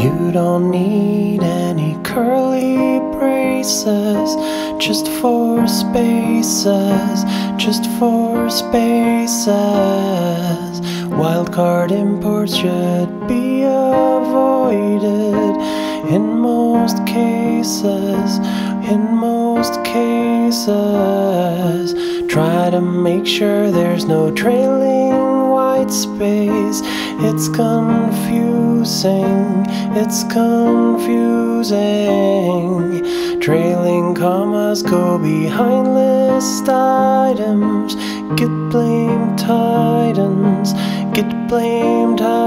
You don't need any curly braces, just four spaces, just four spaces. Wildcard imports should be avoided in most cases, in most cases. Try to make sure there's no trailing white space, it's confusing it's confusing. Trailing commas go behind list items. git blame titans, git blame titans.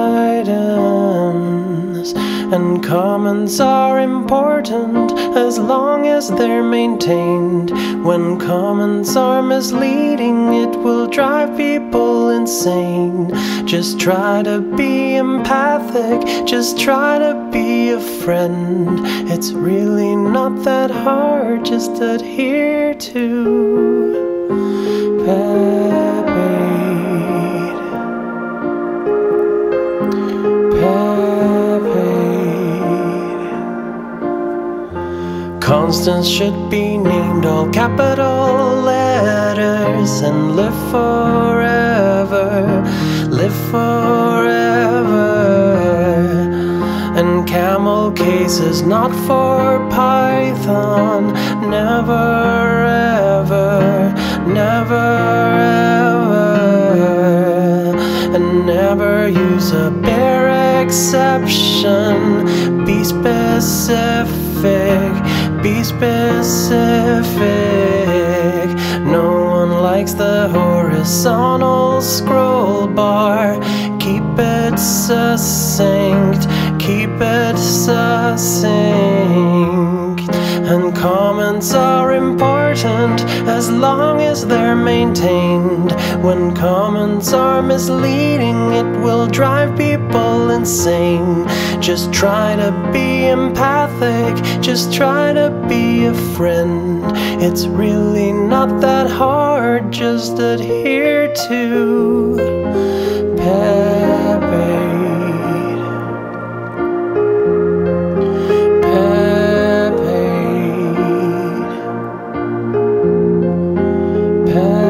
And comments are important as long as they're maintained. When comments are misleading, it will drive people insane. Just try to be empathic, just try to be a friend. It's really not that hard, just adhere to. Constants should be named all capital letters and live forever, live forever. And camel cases not for Python, never ever, never ever. And never use a bare exception. Be specific, be specific. No one likes the horizontal scroll bar. Keep it succinct, keep it succinct. And comments are important as long as they're maintained. When comments are misleading, it will drive people insane. Just try to be empathic, just try to be a friend. It's really not that hard, just adhere to PEP 8. Pepe. PEP 8.